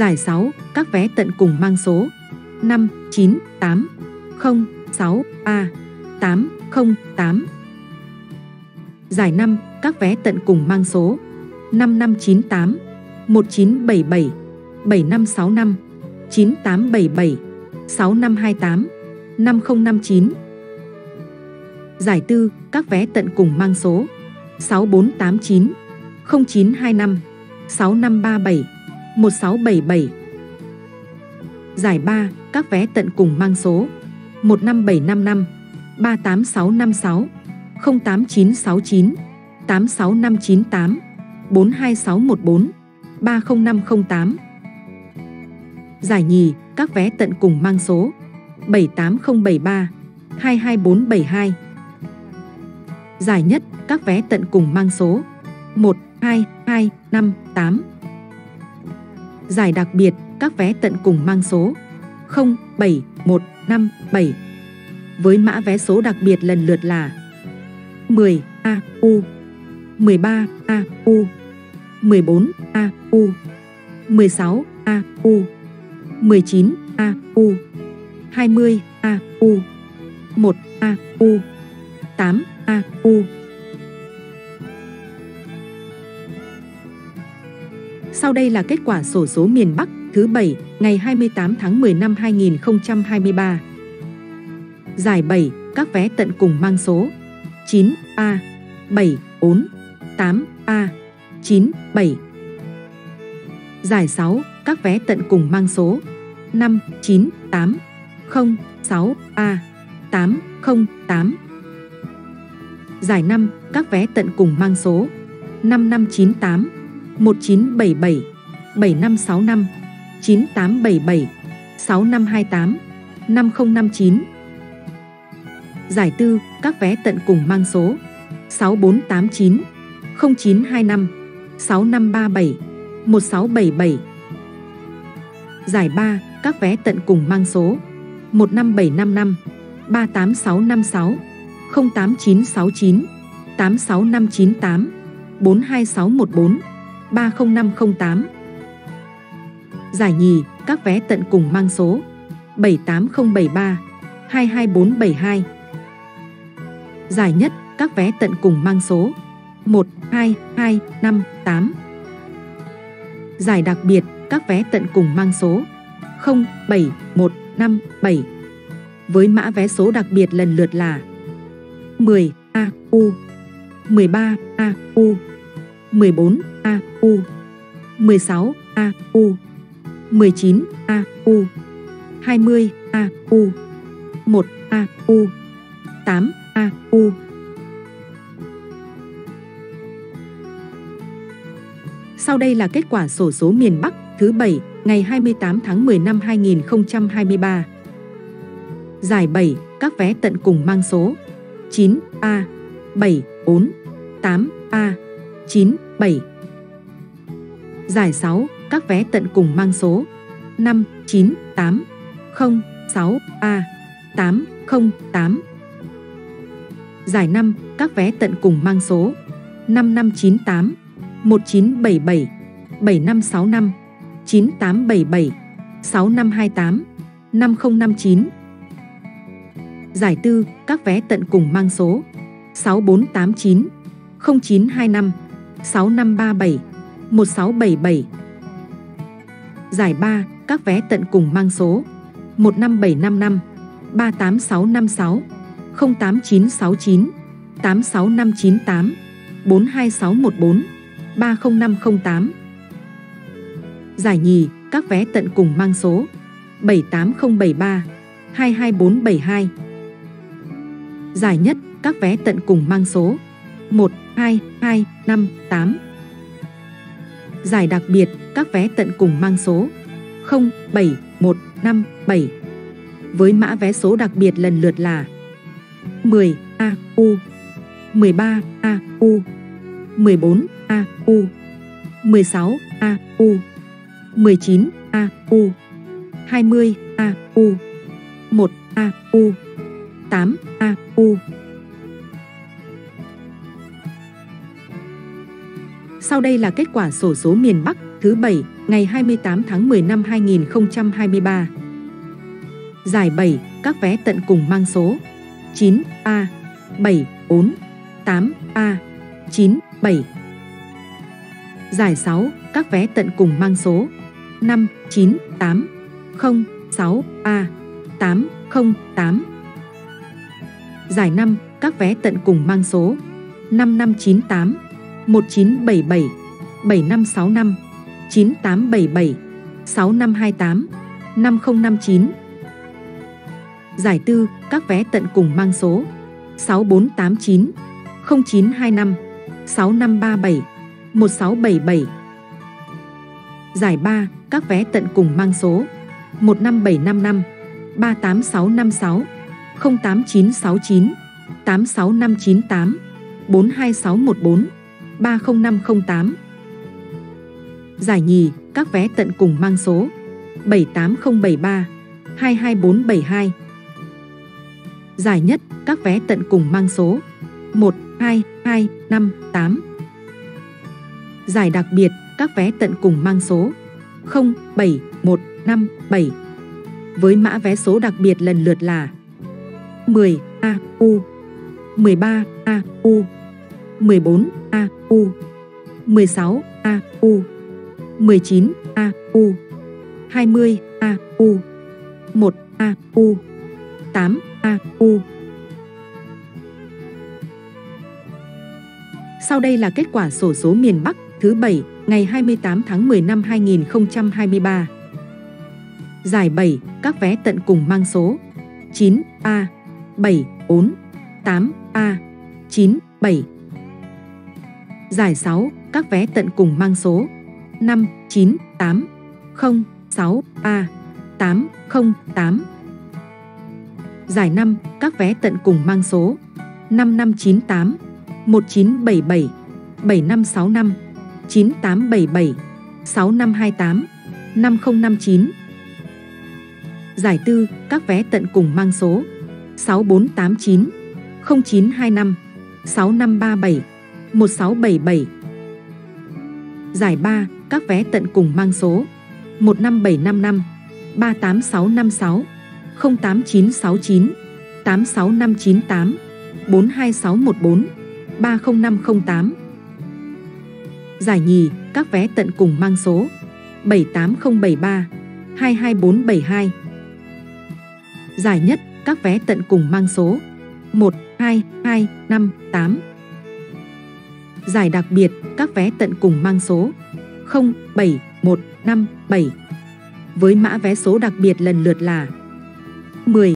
Giải 6, các vé tận cùng mang số 5, 9, 8, 0, 6, A, 8, 0, 8. Giải 5, các vé tận cùng mang số 5598, 1977, 7565, 9877, 6528, 5059. Giải tư, các vé tận cùng mang số 6489, 0925, 6537, 1677. Giải 3, các vé tận cùng mang số 15755, 38656, 08969, 86598, 42614, 30508. Giải nhì, các vé tận cùng mang số 78073, 22472. Giải nhất, các vé tận cùng mang số 12258. Giải đặc biệt, các vé tận cùng mang số 07157. Với mã vé số đặc biệt lần lượt là 10 AU, 13 AU, 14 AU, 16 AU, 19 AU, 20 AU, 1 AU, 8 AU. Sau đây là kết quả sổ số miền Bắc thứ 7 ngày 28 tháng 10 năm 2023. Giải 7, các vé tận cùng mang số. 9A, 74, 8A, 97. Giải 6, các vé tận cùng mang số. 5, 9, 8, 0, 6A, 8, 0, 8. Giải 5, các vé tận cùng mang số. 5598, 1977, 7565, 9877, 6528, 5059. Giải tư, các vé tận cùng mang số 6489, 0925, 6537, 1677. Giải 3, các vé tận cùng mang số 15755, 38656, 08969, 86598, 42614, 30508. Giải nhì, các vé tận cùng mang số 78073, 22472. Giải nhất, các vé tận cùng mang số 12258. Giải đặc biệt, các vé tận cùng mang số 07157. Với mã vé số đặc biệt lần lượt là 10 AU, 13 AU, 14 A U. 16 A U. 19 A U. 20 A U. 1 A U. 8 A U. Sau đây là kết quả sổ số miền Bắc thứ 7 ngày 28 tháng 10 năm 2023. Giải 7, các vé tận cùng mang số. 9A, 74, 8A, 97. Giải 6, các vé tận cùng mang số 5, 9, 8, 0, 6 3 8, 0, 8. Giải 5, các vé tận cùng mang số 5598, 1977, 7565, 9877, 6528, 5059. Giải 4, các vé tận cùng mang số 6489, 0925, 6537, 1677. Giải 3, các vé tận cùng mang số 15755, 38656, 08969, 86598, 42614, 30508. Giải nhì, các vé tận cùng mang số 78073, 22472. Giải nhất, các vé tận cùng mang số 12258. Giải đặc biệt, các vé tận cùng mang số 07157. Với mã vé số đặc biệt lần lượt là 10 AU, 13 AU, 14 AU, 16 AU, 19 AU, 20 AU, 1 AU, 8 AU. Sau đây là kết quả sổ số miền Bắc thứ 7, ngày 28 tháng 10 năm 2023. Giải 7, các vé tận cùng mang số. 9A 74 8A 97. Giải 6, các vé tận cùng mang số. 5 9 8 0 6 A. 808. Giải 5, các vé tận cùng mang số. 5598 1977 7565 9877 6528 5059. Giải tư, các vé tận cùng mang số 6489 0925 6537 1677. Giải 3, các vé tận cùng mang số 15755 38656 08969 86598 42614 30508. Giải nhì, các vé tận cùng mang số 78073 22472. Giải nhất, các vé tận cùng mang số 12258. Giải đặc biệt, các vé tận cùng mang số 07157. Với mã vé số đặc biệt lần lượt là 10 AU, 13 AU, 14 AU, 16 AU, 19 AU, 20 AU, 1 AU, 8 AU. Sau đây là kết quả sổ số miền Bắc thứ 7 ngày 28 tháng 10 năm 2023. Giải 7, các vé tận cùng mang số 9A 74 8A 97. Giải 6, các vé tận cùng mang số 5 9 8 0 6 A 808. Giải 5, các vé tận cùng mang số 5598 1977 7565 9877 6528 5059. Giải tư, các vé tận cùng mang số 6489 0925 6537 1677. Giải 3, các vé tận cùng mang số 15755 38656 08969 86598 42614 30508. Giải nhì, các vé tận cùng mang số 78073 22472. Giải nhất, các vé tận cùng mang số 12258. Giải đặc biệt, các vé tận cùng mang số 07157. Với mã vé số đặc biệt lần lượt là 10